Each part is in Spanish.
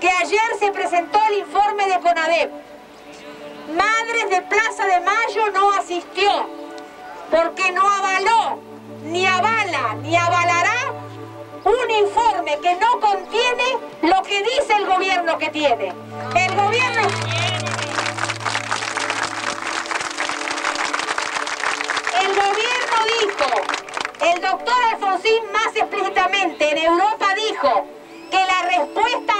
que ayer se presentó el informe de CONADEP. Madres de Plaza de Mayo no asistió porque no avaló, ni avala, ni avalará un informe que no contiene lo que dice el gobierno que tiene. El gobierno... El gobierno dijo, el doctor Alfonsín más explícitamente en Europa dijo que la respuesta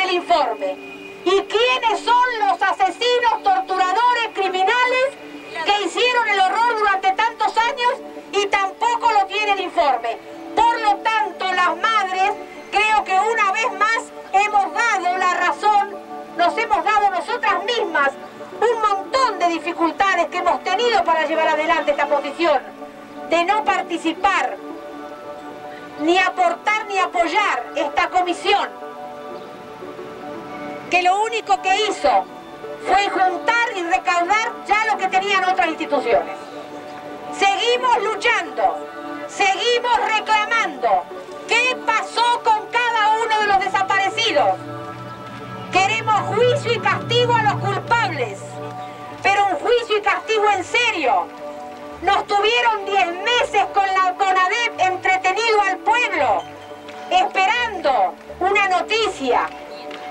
el informe. ¿Y quiénes son los asesinos, torturadores, criminales que hicieron el horror durante tantos años y tampoco lo tiene el informe? Por lo tanto, las madres creo que una vez más hemos dado la razón, nos hemos dado nosotras mismas un montón de dificultades que hemos tenido para llevar adelante esta posición, de no participar, ni aportar ni apoyar esta comisión, que lo único que hizo fue juntar y recaudar ya lo que tenían otras instituciones. Seguimos luchando, seguimos reclamando qué pasó con cada uno de los desaparecidos. Queremos juicio y castigo a los culpables, pero un juicio y castigo en serio. Nos tuvieron 10 meses con la CONADEP entretenido al pueblo, esperando una noticia.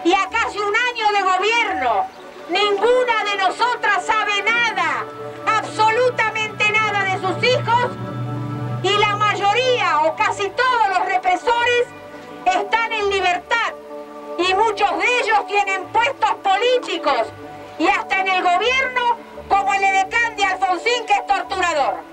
Y a casi un año de gobierno, ninguna de nosotras sabe nada, absolutamente nada de sus hijos y la mayoría o casi todos los represores están en libertad y muchos de ellos tienen puestos políticos y hasta en el gobierno como el edecán de Alfonsín que es torturador.